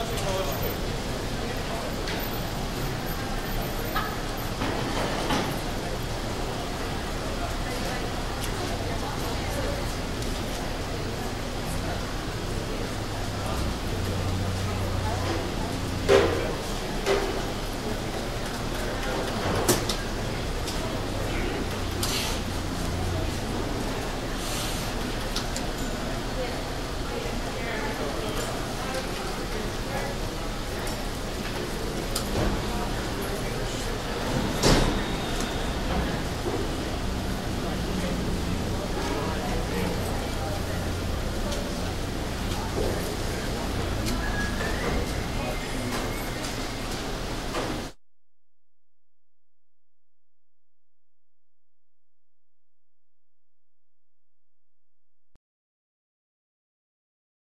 nothing more.